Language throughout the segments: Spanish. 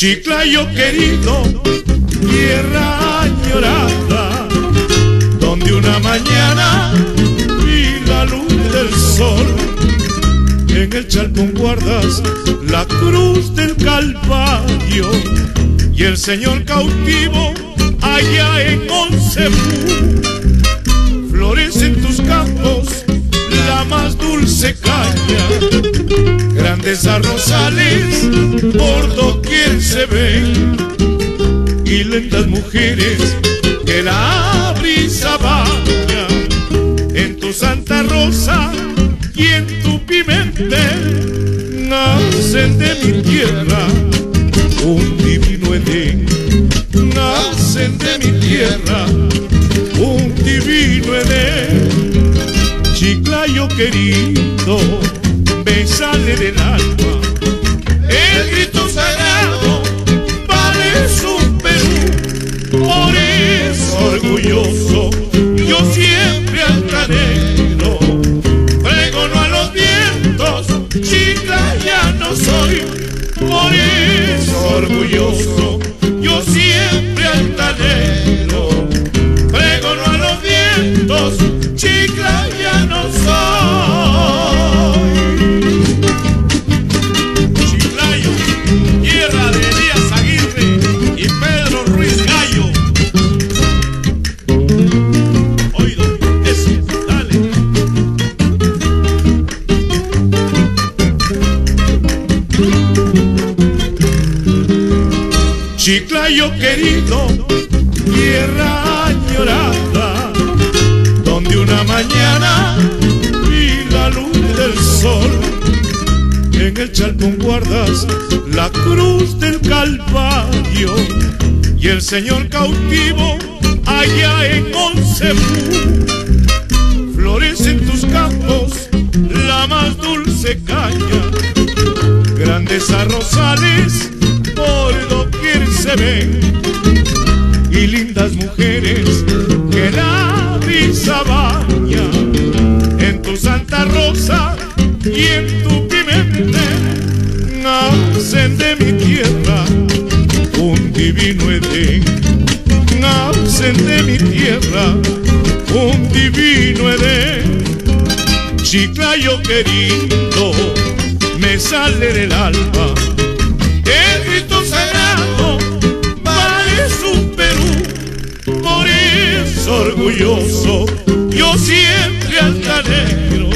Chiclayo querido, tierra añorada, donde una mañana vi la luz del sol. En el chalcón guardas la cruz del Calvario y el Señor cautivo allá en Oncebu. Florece en tus campos la más dulce caña, grandes arrozales lentas mujeres que la brisa baña en tu Santa Rosa y en tu Pimentel nacen de mi tierra un divino Edén nacen de mi tierra un divino Edén Chiclayo querido, me sale del alma. Orgulloso, yo siempre altanero. Pregono a los vientos, chiclayano Chiclayo querido, tierra añorada, donde una mañana vi la luz del sol. En el chalcón guardas la cruz del Calvario y el Señor cautivo allá en Oncebu. Florece en tus campos la más dulce caña, grandes arrozales y lindas mujeres que la brisa baña en tu Santa Rosa y en tu Pimentel nacen de mi tierra un divino Edén. Nacen de mi tierra un divino Edén. Chiclayo querido me sale del alma orgulloso, yo siempre altanero,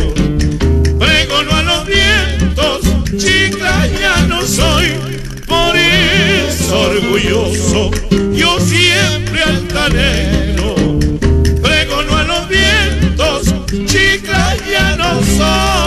pregono a los vientos, chica ya no soy, por eso orgulloso, yo siempre altanero, pregono a los vientos, chica ya no soy.